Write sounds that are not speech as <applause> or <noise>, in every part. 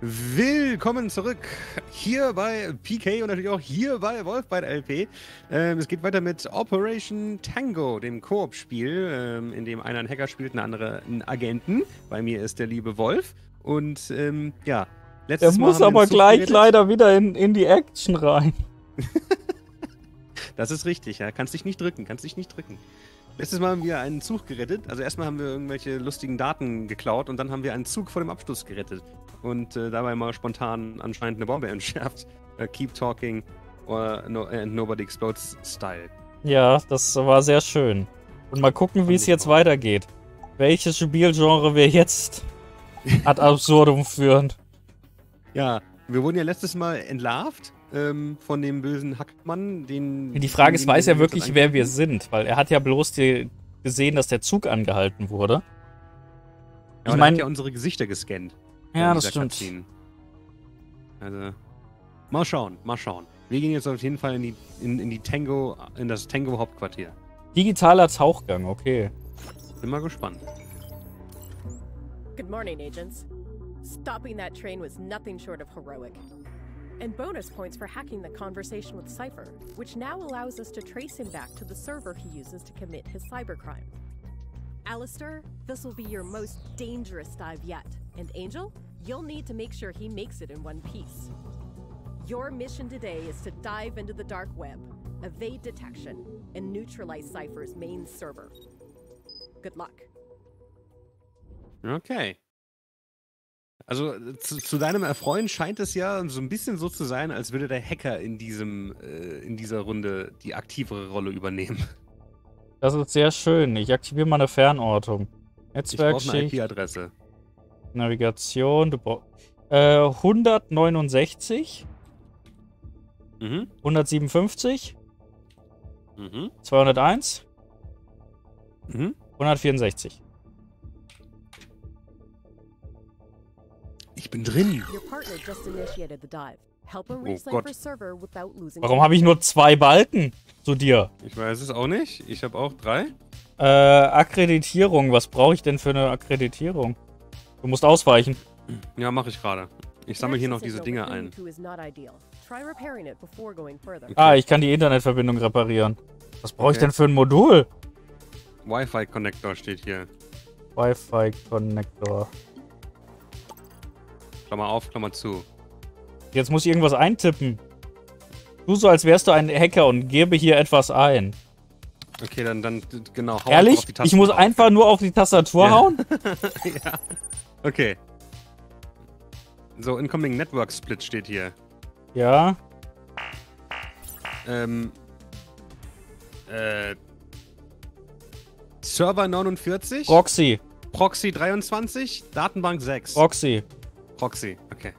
Willkommen zurück hier bei PK und natürlich auch hier bei Wolf bei der LP. Ähm, es geht weiter mit Operation Tango, dem Koop-Spiel, ähm, in dem einer einen Hacker spielt, ein anderer einen Agenten. Bei mir ist der liebe Wolf. Und ähm, ja, letztes Er muss aber gleich geredet. leider wieder in, in die Action rein. das ist richtig, ja. Kannst dich nicht drücken, kannst dich nicht drücken. Letztes Mal haben wir einen Zug gerettet. Also erstmal haben wir irgendwelche lustigen Daten geklaut und dann haben wir einen Zug vor dem Absturz gerettet. Und äh, dabei mal spontan anscheinend eine Bombe <laughs> entschärft. Uh, keep talking or no, and nobody explodes style. Ja, das war sehr schön. Und mal gucken, wie es jetzt weitergeht. Welches Spielgenre wir jetzt ad absurdum führen. Ja, wir wurden ja letztes Mal entlarvt ähm, von dem bösen Hackmann. Den, die Frage ist, weiß er wirklich, wer wir sind? Weil er hat ja bloß die, gesehen, dass der Zug angehalten wurde. Ja, ich meine, ja unsere Gesichter gescannt. Ja, das stimmt. Cutscene. Also, mal schauen, mal schauen. Wir gehen jetzt auf jeden Fall in die, in, in die Tango, in das Tango Hauptquartier. Digitaler Tauchgang, okay. Bin mal gespannt. Good morning, agents. Stopping that train was nothing short of heroic. And bonus points for hacking the conversation with Cypher, which now allows us to trace him back to the server he uses to commit his cybercrime. Alistair, this will be your most dangerous dive yet. And Angel, you'll need to make sure he makes it in one piece. Your mission today is to dive into the dark web, evade detection, and neutralize Cypher's main server. Good luck. Okay. Also zu, zu, deinem Erfreuen scheint es ja so ein bisschen so zu sein, als würde der Hacker in diesem äh, in dieser Runde die aktivere Rolle übernehmen. Das ist sehr schön. Ich aktiviere mal eine Fernortung. Netzwerk. Ich eine IP-Adresse. Navigation. Du brauchst äh, 169. Mhm. 157. Mhm. 201. Mhm. 164. Ich bin drin. Oh Gott. Warum habe ich nur zwei Balken zu dir? Ich weiß es auch nicht. Ich habe auch drei. Äh, Akkreditierung. Was brauche ich denn für eine Akkreditierung? Du musst ausweichen. Ja, mache ich gerade. Ich sammle hier noch diese Dinge ein. Ah, ich kann die Internetverbindung reparieren. Was brauche okay. ich denn für ein Modul? Wi-Fi-Connector steht hier. Wi-Fi-Connector. Klammer auf, Klammer zu. Jetzt muss ich irgendwas eintippen. Du so, als wärst du ein Hacker und gebe hier etwas ein. Okay, dann, dann genau. Hau Ehrlich? ich muss drauf. einfach nur auf die Tastatur ja. hauen? <laughs> ja. Okay. So, Incoming Network Split steht hier. Ja. Ähm. Äh. Server 49. Proxy. Proxy 23. Datenbank 6. Proxy. Proxy, okay.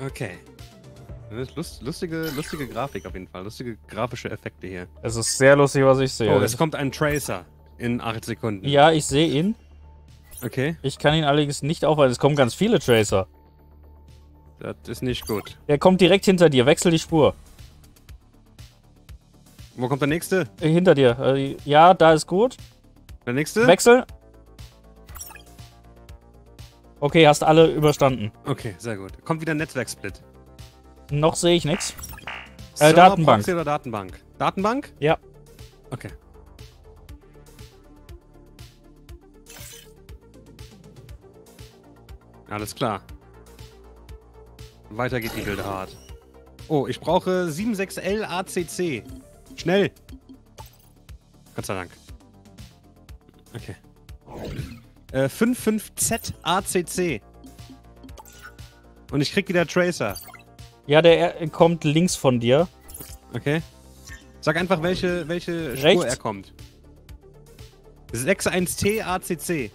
Okay. Lust, lustige, lustige Grafik auf jeden Fall. Lustige grafische Effekte hier. Es ist sehr lustig, was ich sehe. Oh, es kommt ein Tracer in 8 Sekunden. Ja, ich sehe ihn. Okay. Ich kann ihn allerdings nicht aufhalten. Es kommen ganz viele Tracer. Das ist nicht gut. Der kommt direkt hinter dir. Wechsel die Spur. Wo kommt der nächste? Hinter dir. Äh, ja, da ist gut. Der nächste? Wechsel. Okay, hast alle überstanden. Okay, sehr gut. Kommt wieder ein Netzwerksplit. Noch sehe ich nichts. Äh, Datenbank. Proxy oder Datenbank? Datenbank? Ja. Okay. Alles klar. Weiter geht die wilde Hart. Oh, ich brauche 76L ACC. Schnell. Gott sei Dank. Okay. Äh, 55Z ACC. Und ich krieg wieder Tracer. Ja, der kommt links von dir. Okay. Sag einfach, welche, welche Spur Rechts. er kommt. 61T ACC.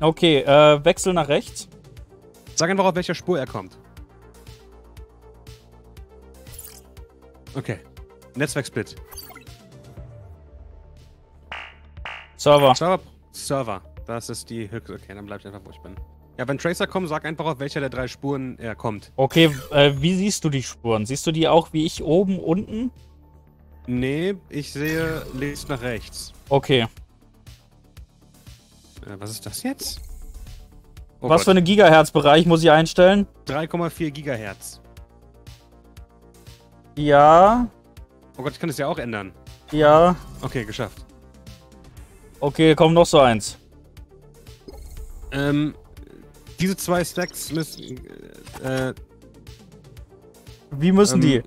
Okay, äh, Wechsel nach rechts. Sag einfach, auf welcher Spur er kommt. Okay. Netzwerksplit. Server. Server. Server. Das ist die höchste. Okay, dann bleib ich einfach, wo ich bin. Ja, wenn Tracer kommt, sag einfach, auf welcher der drei Spuren er kommt. Okay, äh, wie siehst du die Spuren? Siehst du die auch wie ich oben, unten? Nee, ich sehe links nach rechts. Okay. Äh, was ist das jetzt? Oh Was für eine Gigahertz-Bereich muss ich einstellen? 3,4 Gigahertz. Ja, Oh Gott, ich kann das ja auch ändern. ja. Okay, geschafft. Okay, kommt noch so eins. Ähm, diese zwei Stacks müssen. Äh, Wie müssen die?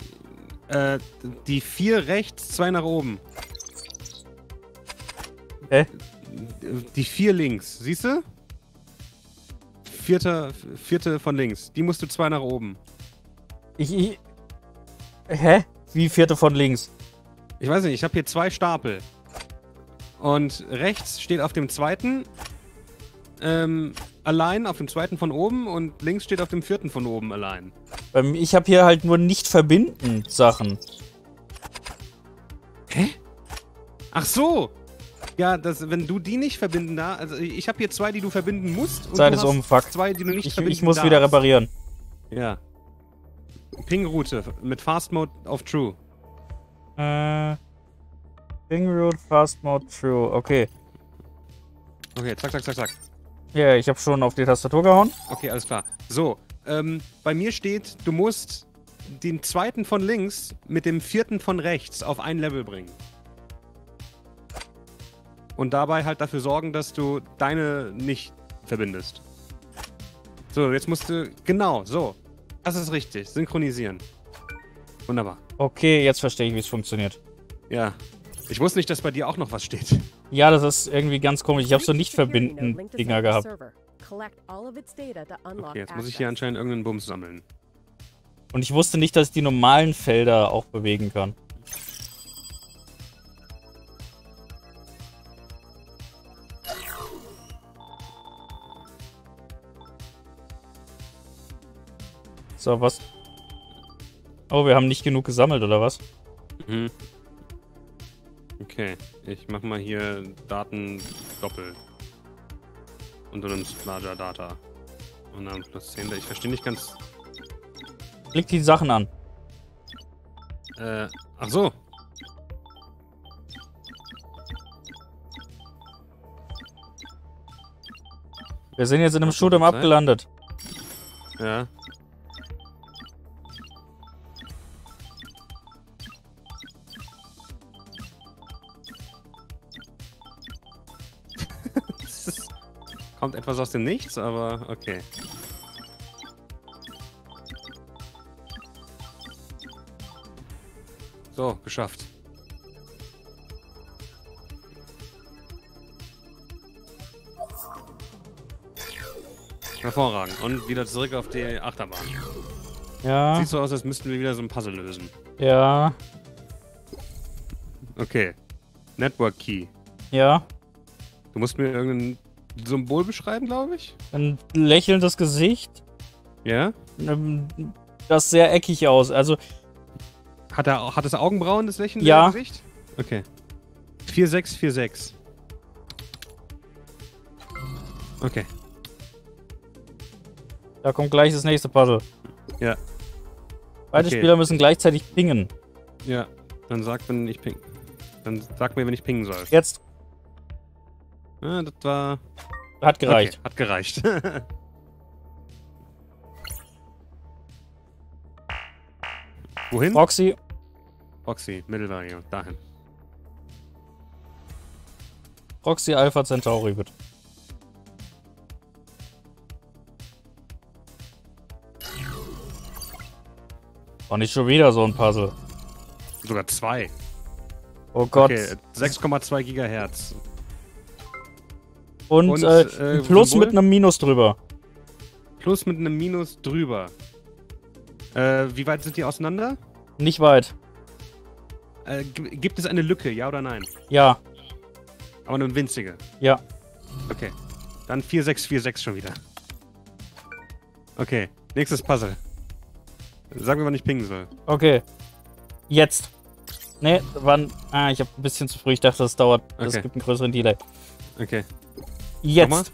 äh, die vier rechts, zwei nach oben. Hä? Die vier links, siehst du? Vierte, vierte von links. Die musst du zwei nach oben. Ich, ich. Hä? Wie vierte von links? Ich weiß nicht, ich habe hier zwei Stapel. Und rechts steht auf dem zweiten ähm, allein, auf dem zweiten von oben und links steht auf dem vierten von oben allein. Ähm, Ich habe hier halt nur nicht verbinden Sachen. Hä? Ach so! Ja, das, wenn du die nicht verbinden da, also ich habe hier zwei, die du verbinden musst. Und Zeit du ist hast um, fuck. Zwei, die du nicht Ich, verbinden ich muss darfst. wieder reparieren. Ja. Ping-Route mit Fast Mode auf True. Äh. Ping Route Fast Mode True. Okay. Okay, zack, zack, zack, zack. Ja, ich habe schon auf die Tastatur gehauen. Okay, alles klar. So, ähm, bei mir steht, du musst den zweiten von links mit dem vierten von rechts auf ein Level bringen. Und dabei halt dafür sorgen, dass du deine nicht verbindest. So, jetzt musst du. Genau, so. Das ist richtig. Synchronisieren. Wunderbar. Okay, jetzt verstehe ich, wie es funktioniert. Ja. Ich wusste nicht, dass bei dir auch noch was steht. Ja, das ist irgendwie ganz komisch. Ich habe so Reach nicht the security verbinden node linked to Dinger Cypher's gehabt. Okay, jetzt muss ich hier anscheinend irgendeinen Bums sammeln. Und ich wusste nicht, dass ich die normalen Felder auch bewegen kann. So, was? Oh, wir haben nicht genug gesammelt, oder was? Mhm. Okay, ich mach mal hier Daten doppelt. Und du nimmst larger Data. Und dann plus 10. Ich verstehe nicht ganz. Klick die Sachen an. Äh, ach so. Wir sind jetzt in einem Ach so, Shoot'em Up Zeit. gelandet. Ja. Kommt etwas aus dem Nichts, aber okay. So, geschafft. Hervorragend. Und wieder zurück auf die Achterbahn. Ja, Sieht so aus, als müssten wir wieder so ein Puzzle lösen. ja, Okay. Network Key. ja. Du musst mir irgendein Symbol beschreiben, glaube ich. Ein lächelndes Gesicht, Ja? ähm, das sehr eckig aus. Also, Hat er hat es Augenbrauen, das lächelnde Ja. Gesicht? Okay. 4646. Okay. da kommt gleich das nächste Puzzle. Ja. Beide Okay. Spieler müssen gleichzeitig pingen. Ja. Dann sag, wenn ich ping. Dann sag mir, wenn ich pingen soll. Jetzt Ah, das war. hat gereicht. Okay, hat gereicht. <laughs> Wohin? Roxy, Roxy, Mittelvariant, dahin. Roxy Alpha Centauri, bitte. War nicht schon wieder so ein Puzzle. Sogar zwei. Oh Gott. Okay, 6,2 Gigahertz. Und, und, äh, äh, ein Plus Symbol? mit einem Minus drüber. Plus mit einem Minus drüber. Äh, wie weit sind die auseinander? Nicht weit. Äh, gibt es eine Lücke, ja oder nein? Ja, Aber eine winzige. ja. Okay. Dann 4646 schon wieder. Okay, nächstes Puzzle. Sag mir, wann ich pingen soll. Okay. Jetzt. Nee, wann? Ah, ich habe ein bisschen zu früh. Ich dachte, das dauert. Es Okay. gibt einen größeren Delay. Okay. Jetzt. Nochmal?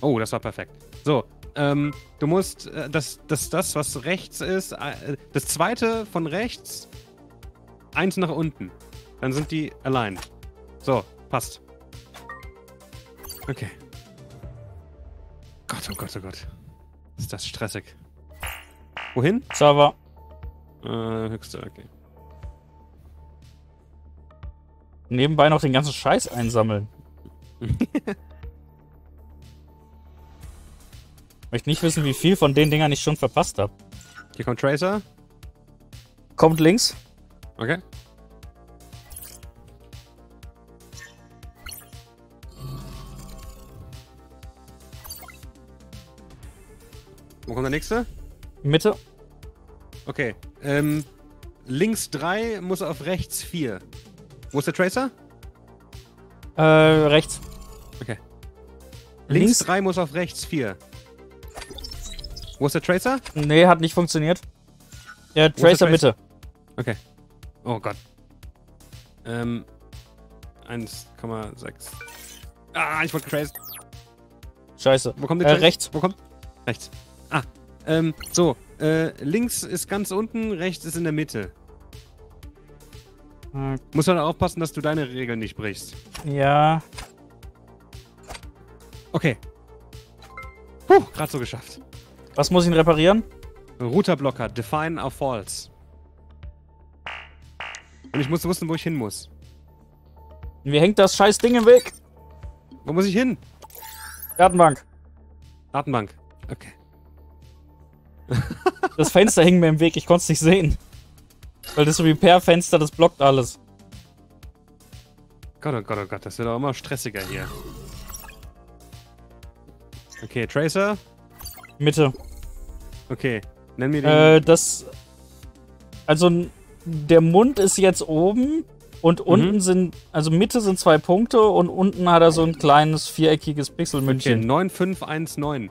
Oh, das war perfekt. So, ähm, du musst äh, das, das, das, was rechts ist, äh, das zweite von rechts, eins nach unten. Dann sind die allein. So, passt. Okay. Gott, oh Gott, oh Gott. Ist das stressig. Wohin? Server. Äh, höchste, okay. Nebenbei noch den ganzen Scheiß einsammeln. <laughs> Möchte nicht wissen, wie viel von den Dingern ich schon verpasst habe. Hier kommt Tracer. Kommt links. Okay. Wo kommt der nächste? Mitte. Okay. Ähm, links 3 muss auf rechts 4. Wo ist der Tracer? Äh, rechts. Okay. Links Links? 3 muss auf rechts 4. Wo ist der Tracer? Nee, hat nicht funktioniert. Der Tracer Tracer? Mitte. Okay. Oh Gott. Ähm. 1,6. Ah, ich wollte Trace. Scheiße. Wo kommt der Äh, Trace? rechts. Wo kommt? Rechts. Ah. Ähm, so. Äh, links ist ganz unten, rechts ist in der Mitte. Äh, Muss halt aufpassen, dass du deine Regeln nicht brichst. Ja. Okay. Puh, gerade so geschafft. Was muss ich denn reparieren? Routerblocker, define our false. Und ich muss wissen, wo ich hin muss. Mir hängt das scheiß Ding im Weg. Wo muss ich hin? Gartenbank. Datenbank. Okay. <laughs> Das Fenster hing mir im Weg, ich konnte es nicht sehen. Weil das Repair-Fenster, das blockt alles. Gott, oh Gott, oh Gott, das wird auch immer stressiger hier. Okay, Tracer. Mitte. Okay, nenn mir den. Äh, das. Also, der Mund ist jetzt oben und unten sind. Also, Mitte sind zwei Punkte und unten hat er so ein kleines viereckiges okay, Pixelmündchen. 9519.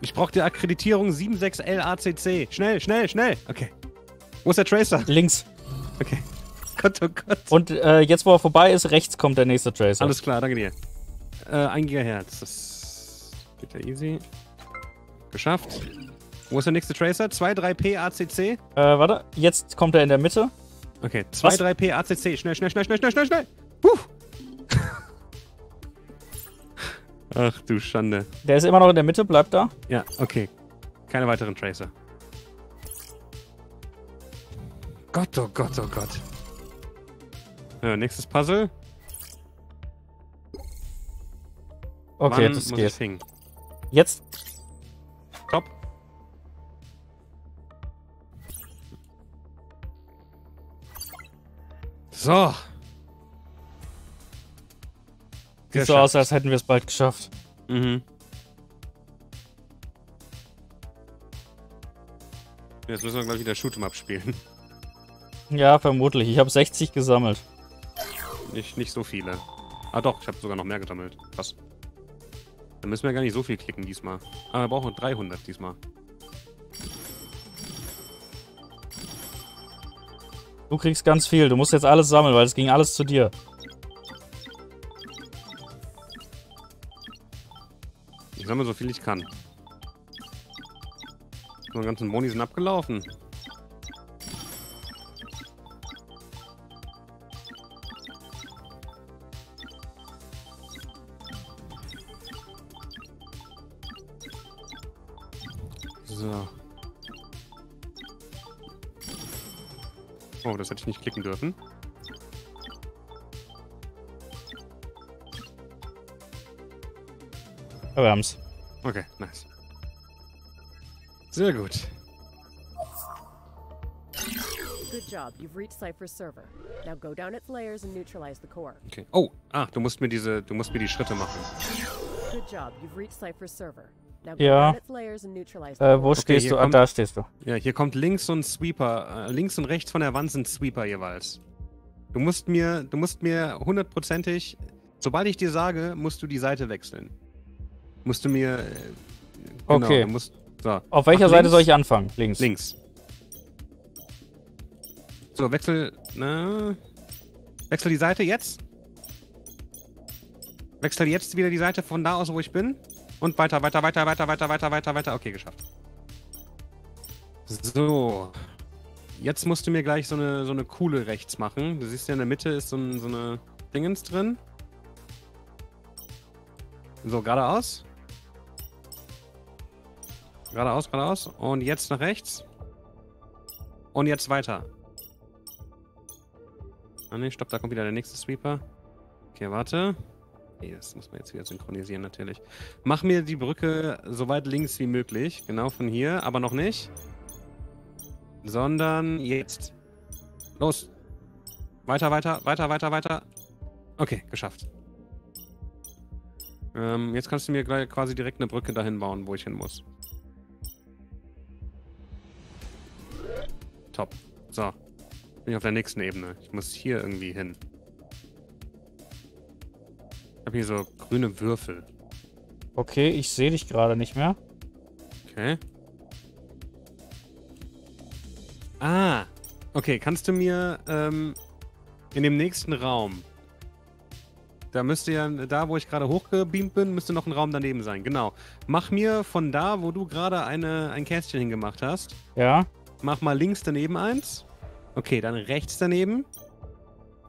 Ich brauche die Akkreditierung 76LACC. Schnell, schnell, schnell. Okay. Wo ist der Tracer? Links. Okay. <laughs> Gott, oh Gott. Und äh, jetzt, wo er vorbei ist, rechts kommt der nächste Tracer. Alles klar, danke dir. Äh, 1 Gigahertz. Das geht ja easy. Geschafft. Wo ist der nächste Tracer? 23P ACC. Äh, warte. Jetzt kommt er in der Mitte. Okay, Was? 23P ACC. Schnell, schnell, schnell, schnell, schnell, schnell, schnell. Puh. <laughs> Ach du Schande. Der ist immer noch in der Mitte, bleibt da. Ja, okay. Keine weiteren Tracer. Gott, oh Gott, oh Gott. Ja, nächstes Puzzle. Okay, Wann das muss geht. hingen? Jetzt. Top. So. Sieht so aus, als hätten wir es bald geschafft. Mhm. Jetzt müssen wir gleich wieder Shoot'em spielen. Ja, vermutlich. Ich habe 60 gesammelt. Nicht, nicht so viele. Ah doch, ich habe sogar noch mehr gesammelt. Krass. Dann müssen wir gar nicht so viel klicken diesmal. Aber wir brauchen 300 diesmal. Du kriegst ganz viel. Du musst jetzt alles sammeln, weil es ging alles zu dir. Ich sammle so viel ich kann. So, ganzen Boni sind abgelaufen. So. Oh, das hätte ich nicht klicken dürfen. Aber wir haben's. Okay, nice. Sehr gut. Good job. You've reached Cypher's server. Now go down its layers and neutralize the core. Okay. Oh, ah, du musst mir diese, du musst mir die Schritte machen. Good job. You've reached Cypher's server. Ja. Äh, wo stehst hier du? Ah, kommt- da stehst du. Ja, hier kommt links so ein Sweeper. Äh, links und rechts von der Wand sind Sweeper jeweils. Du musst mir, du musst mir hundertprozentig, sobald ich dir sage, musst du die Seite wechseln. Musst du mir. Äh, genau, Okay. Du musst, so. Auf welcher Mach Seite links, soll ich anfangen? Links. Links. So, wechsel. Na, wechsel die Seite jetzt. Wechsel jetzt wieder die Seite von da aus, wo ich bin. Und weiter, weiter, weiter, weiter, weiter, weiter, weiter, weiter. Okay, geschafft. So. Jetzt musst du mir gleich so eine, so eine coole rechts machen. Du siehst ja in der Mitte ist so, ein, so eine Dingens drin. So, geradeaus. Geradeaus, geradeaus. Und jetzt nach rechts. Und jetzt weiter. Ah ne, stopp, da kommt wieder der nächste Sweeper. Okay, warte. Nee, das muss man jetzt wieder synchronisieren natürlich. Mach mir die Brücke so weit links wie möglich. Genau von hier, aber noch nicht. Sondern jetzt. Los. Weiter, weiter, weiter, weiter, weiter. Okay, geschafft. Ähm, jetzt kannst du mir gleich quasi direkt eine Brücke dahin bauen, wo ich hin muss. Top. So. Bin ich auf der nächsten Ebene. Ich muss hier irgendwie hin. Ich habe hier so grüne Würfel. Okay, ich sehe dich gerade nicht mehr. Okay. Ah. Okay, kannst du mir ähm, in dem nächsten Raum. Da müsste ja, da wo ich gerade hochgebeamt bin, müsste noch ein Raum daneben sein. Genau. Mach mir von da, wo du gerade eine, ein Kästchen hingemacht hast, Ja. mach mal links daneben eins. Okay, dann rechts daneben.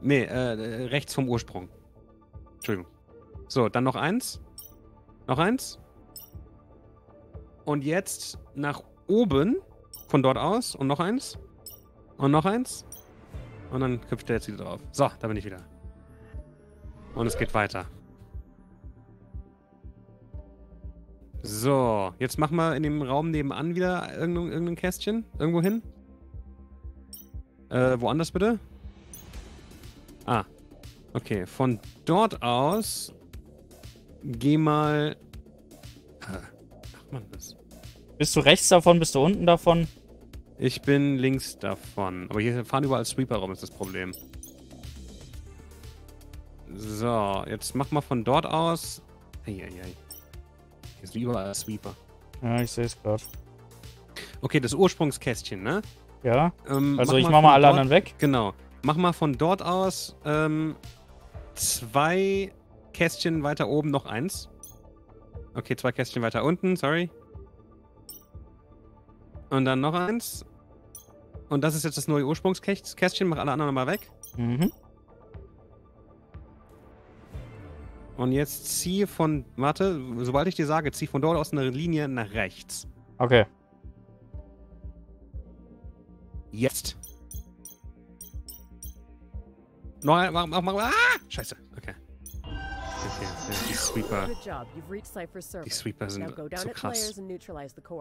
Nee, äh, rechts vom Ursprung. Entschuldigung. So, dann noch eins. Noch eins. Und jetzt nach oben, von dort aus. Und noch eins. Und noch eins. Und dann hüpft er jetzt wieder drauf. So, da bin ich wieder. Und es geht weiter. So, jetzt mach mal in dem Raum nebenan wieder irgendein, irgendein Kästchen. Irgendwo hin. Äh, woanders bitte? Ah. Okay, von dort aus geh mal. Macht man das? Bist du rechts davon? Bist du unten davon? Ich bin links davon. Aber hier fahren überall Sweeper rum, ist das Problem. So, jetzt mach mal von dort aus. Eieiei. Hier sind überall Sweeper. Ja, ich sehe es gerade. Okay, das Ursprungskästchen, ne? Ja. Ähm, Also ich mach mal alle dort- anderen weg. Genau. Mach mal von dort aus ähm, zwei Kästchen weiter oben noch eins. Okay, zwei Kästchen weiter unten, sorry. Und dann noch eins. Und das ist jetzt das neue Ursprungskästchen. Mach alle anderen mal weg. Mhm. Und jetzt zieh von. Warte, sobald ich dir sage, zieh von dort aus eine Linie nach rechts. Okay. Jetzt. Noch ein. Mach, mach, mach, ah! Scheiße. Okay. Die Sweeper. Cypher's server. Die Sweeper sind so krass.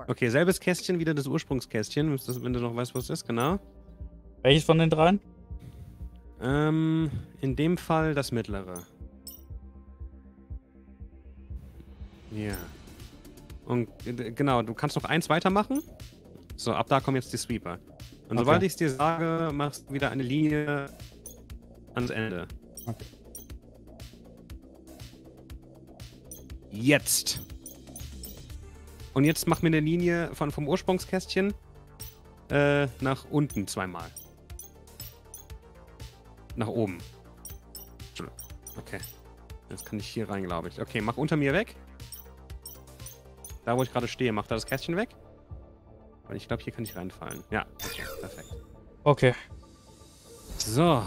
Okay, selbes Kästchen, wieder das Ursprungskästchen, wenn du- noch weißt, was es ist, genau. Welches von den dreien? Ähm, in dem Fall das mittlere. Ja. Und genau, du kannst noch eins weitermachen. So, ab da kommen jetzt die Sweeper. Und Okay. sobald ich es dir sage, machst du wieder eine Linie ans Ende. Okay. Jetzt. Und jetzt mach mir eine Linie von, vom Ursprungskästchen äh, nach unten zweimal. Nach oben. Okay. Jetzt kann ich hier rein, glaube ich. Okay, mach unter mir weg. Da, wo ich gerade stehe, mach da das Kästchen weg. Weil ich glaube, hier kann ich reinfallen. Ja, okay, perfekt. Okay. So.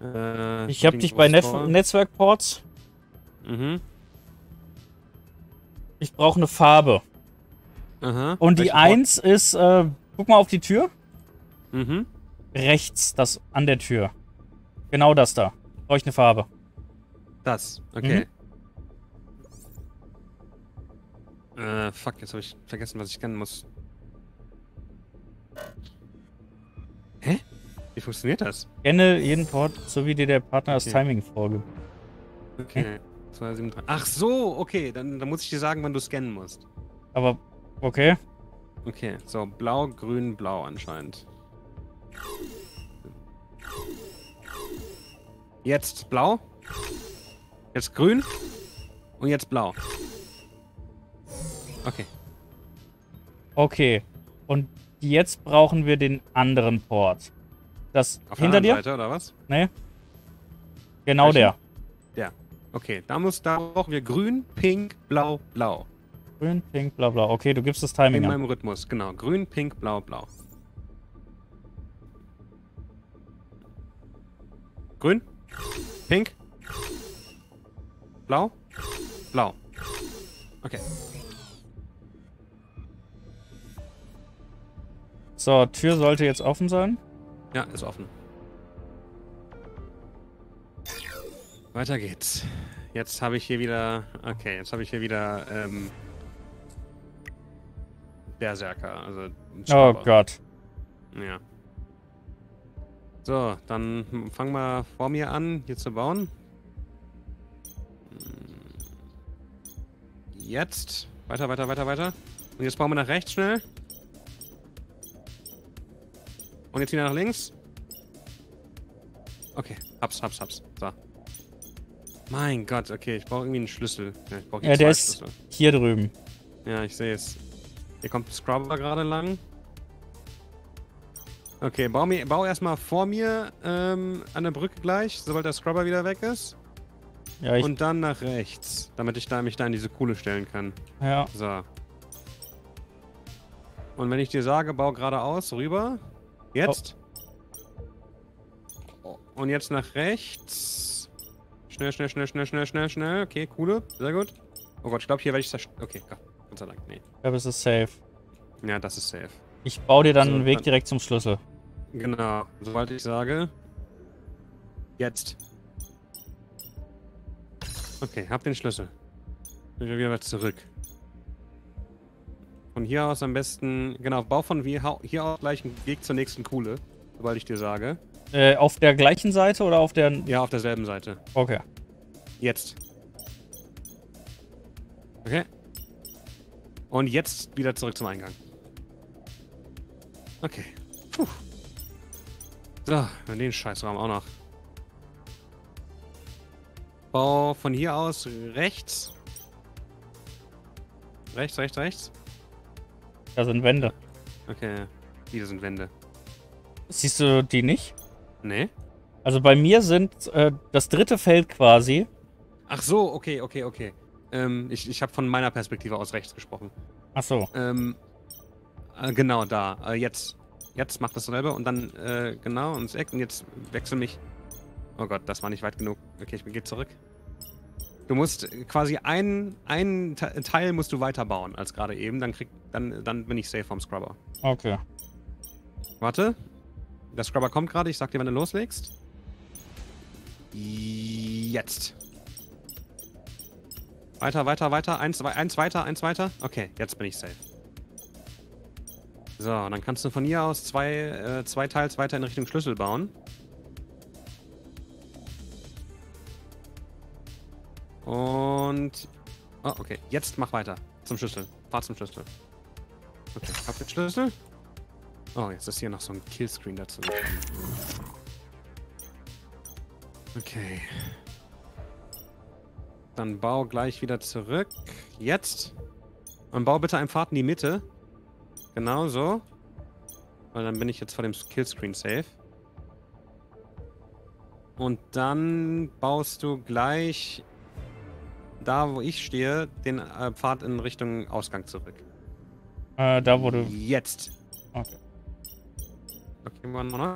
Äh, Ich habe dich bei Net. Netzwerkports. Mhm. Ich brauche eine Farbe. Aha. Und die Welchen Port? 1 ist, äh, guck mal auf die Tür. Mhm. Rechts, das an der Tür. Genau das da. Brauche ich eine Farbe. Das, okay. Äh, fuck, jetzt habe ich vergessen, was ich kennen muss. Wie funktioniert das? Kenne jeden Port, so wie dir der Partner das Okay. Timing vorgibt. Okay. 273. Ach so, okay, dann, dann muss ich dir sagen, wann du scannen musst. Aber, okay. Okay, so, blau, grün, blau anscheinend. Jetzt blau. Jetzt grün. Und jetzt blau. Okay. Okay. Und jetzt brauchen wir den anderen Port. Das Auf hinter der dir? Seite, oder was? Nee. Genau Welchen? der. Der. Okay, da muss, da brauchen wir grün, pink, blau, blau. Grün, pink, bla bla. Okay, du gibst das In Timing an. meinem Rhythmus, genau. Grün, pink, blau, blau. Grün, pink, Blau? Blau. Okay. So, Tür sollte jetzt offen sein. Ja, ist offen. Weiter geht's. Jetzt habe ich hier wieder. Okay, jetzt habe ich hier wieder. Ähm, Berserker. Also. Oh. Gott. Ja. So, dann fangen wir vor mir an, hier zu bauen. Jetzt. Weiter, weiter, weiter, weiter. Und jetzt bauen wir nach rechts schnell. Und jetzt wieder nach links. Okay, hab's, hab's, hab's. So. Mein Gott, okay, ich brauche irgendwie einen Schlüssel. Ja, ich hier Ja, der ist Schlüssel. hier drüben. Ja, ich sehe es. Hier kommt Scrubber gerade lang. Okay, bau, mir, bau erstmal vor mir ähm, an der Brücke gleich, sobald der Scrubber wieder weg ist. Ja, ich. Und dann nach rechts, damit ich da, mich da in diese Kuhle stellen kann. ja. So. Und wenn ich dir sage, bau geradeaus, rüber. Jetzt. Und jetzt nach rechts. Schnell, schnell, schnell, schnell, schnell, schnell, schnell. Okay, coole. Sehr gut. Oh Gott, ich glaube, hier werde ich zerst- Okay, Gott, Gott sei Dank. Nee. Ich glaube, es ist safe. Ja, das ist safe. Ich baue dir dann So, einen Weg dann- direkt zum Schlüssel. Genau. Sobald ich sage. Jetzt. Okay, hab den Schlüssel. Bin ich wieder zurück. Von hier aus am besten. Genau, bau von hier, aus gleich einen Weg zur nächsten Kuhle. Sobald ich dir sage. Äh, auf der gleichen Seite oder auf der. Ja, auf derselben Seite. Okay. Jetzt. Okay. Und jetzt wieder zurück zum Eingang. Okay. Puh. So, dann den Scheißraum auch noch. Bau von hier aus rechts. Rechts, rechts, rechts. Da sind Wände. Okay. Hier sind Wände. Siehst du die nicht? Nee? Also bei mir sind äh, das dritte Feld quasi. Ach so, okay, okay, okay. Ähm, ich ich habe von meiner Perspektive aus rechts gesprochen. Ach so. Ähm, äh, genau da. Äh, jetzt. Jetzt macht dasselbe und dann äh, genau ins Eck und jetzt wechsel mich. Oh Gott, das war nicht weit genug. Okay, ich gehe zurück. Du musst quasi einen, einen Te- Teil musst du weiterbauen als gerade eben. Dann krieg, dann, dann bin ich safe vom Scrubber. Okay. Warte. Der Scrubber kommt gerade. Ich sag dir, wenn du loslegst. Jetzt. Weiter, weiter, weiter. Eins, eins weiter, eins weiter. Okay, jetzt bin ich safe. So, und dann kannst du von hier aus zwei, äh, zwei Teils weiter in Richtung Schlüssel bauen. Und. Oh, okay. Jetzt mach weiter. Zum Schlüssel. Fahr zum Schlüssel. Okay, hab den Schlüssel. Oh, jetzt ist hier noch so ein Killscreen dazu. Okay. Dann bau gleich wieder zurück. Jetzt. Und bau bitte einen Pfad in die Mitte. Genau so. Weil dann bin ich jetzt vor dem Killscreen safe. Und dann baust du gleich da, wo ich stehe, den äh, Pfad in Richtung Ausgang zurück. Äh, da wo du. Jetzt. Okay. Okay, one more.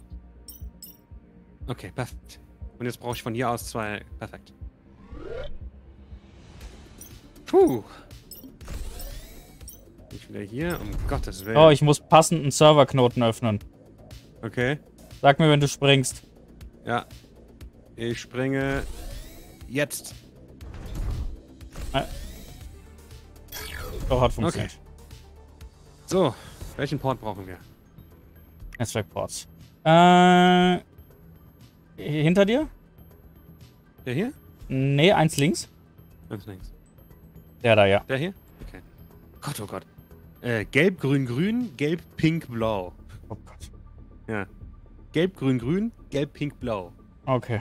Okay, perfekt. Und jetzt brauche ich von hier aus zwei. Perfekt. Puh. Ich wieder hier, um Gottes Willen. Oh, ich muss passend einen Serverknoten öffnen. okay. Sag mir, wenn du springst. Ja. Ich springe jetzt. Doch, hat funktioniert. So, welchen Port brauchen wir? Netzwerkports. Äh. Hinter dir? Der hier? Nee, eins links. Ganz links. Der da, ja. Der hier? Okay. Gott, oh Gott. Äh, gelb, grün, grün, gelb, pink, blau. Oh Gott. Ja. Gelb, grün, grün, gelb, pink, blau. Okay.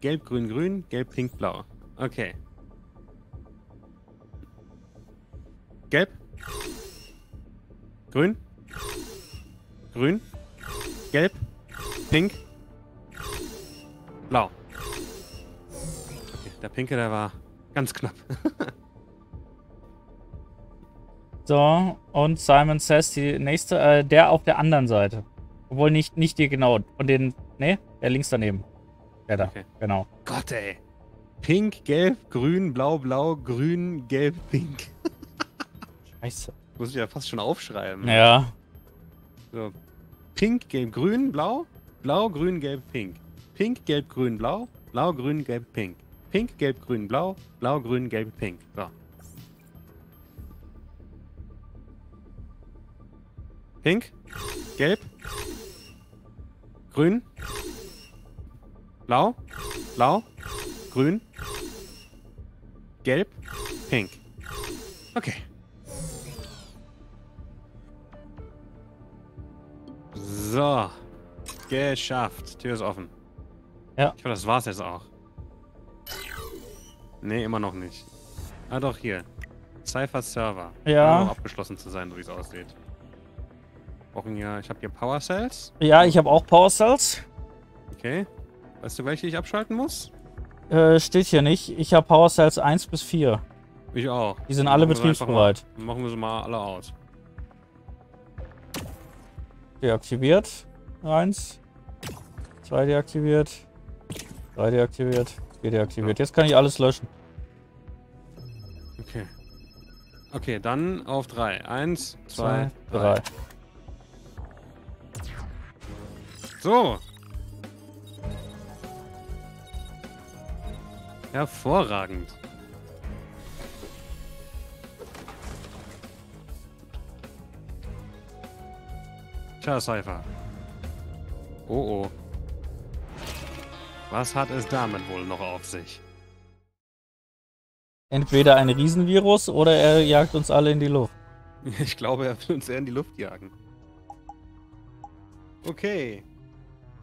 Gelb, grün, grün, gelb, pink, blau. Okay. Gelb. Grün. Grün. Gelb. Pink. Blau. Okay, der pinke, der war ganz knapp. <laughs> So, und Simon Says, die nächste, äh, der auf der anderen Seite. Obwohl nicht, nicht die genau. Von den. Nee, der links daneben. Der da. Okay. Genau. Gott, ey. Pink, gelb, grün, blau, blau, grün, gelb, pink. Scheiße. Muss ich ja fast schon aufschreiben. Ja. So. Pink, gelb, grün, blau, blau, grün, gelb, pink. Pink, gelb, grün, blau, blau, grün, gelb, pink. Pink, gelb, grün, blau, blau, grün, gelb, pink. So. Pink, gelb, grün, blau, blau, grün, gelb, pink. Okay. So. Geschafft. Tür ist offen. Ja. Ich glaube, das war's jetzt auch. Nee, immer noch nicht. Ah, doch, hier. Cypher Server. Ja. Noch abgeschlossen zu sein, so wie es aussieht. Brauchen ja, ich habe hier Power Cells. Ja, ich habe auch Power Cells. Okay. Weißt du, welche ich abschalten muss? Äh, steht hier nicht. Ich habe Power Cells 1 bis 4. Ich auch. Die sind alle betriebsbereit. Machen wir sie mal alle aus. Deaktiviert. Eins. Zwei deaktiviert. Drei deaktiviert. Vier deaktiviert. Jetzt kann ich alles löschen. Okay. Okay, dann auf drei. Eins, zwei, Zwei, drei. drei. So. Hervorragend. Tja, Cypher. Oh oh. Was hat es damit wohl noch auf sich? Entweder ein Riesenvirus oder er jagt uns alle in die Luft. <laughs> Ich glaube, er will uns eher in die Luft jagen. Okay.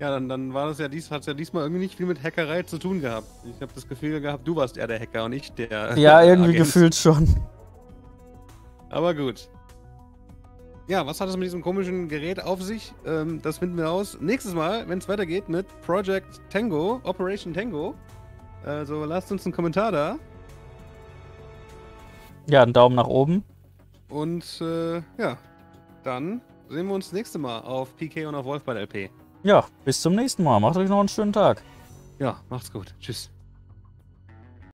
Ja, dann, dann war das ja dies, hat ja diesmal irgendwie nicht viel mit Hackerei zu tun gehabt. Ich habe das Gefühl gehabt, du warst eher der Hacker und nicht der. Ja, <laughs> irgendwie Agent. gefühlt schon. Aber gut. Ja, was hat es mit diesem komischen Gerät auf sich? Ähm, das finden wir aus. Nächstes Mal, wenn es weitergeht mit Project Tango, Operation Tango. Also lasst uns einen Kommentar da. Ja, einen Daumen nach oben. Und äh, ja, dann sehen wir uns nächste Mal auf PK und auf Wolfball LP. Ja, bis zum nächsten Mal. Macht euch noch einen schönen Tag. Ja, macht's gut. Tschüss.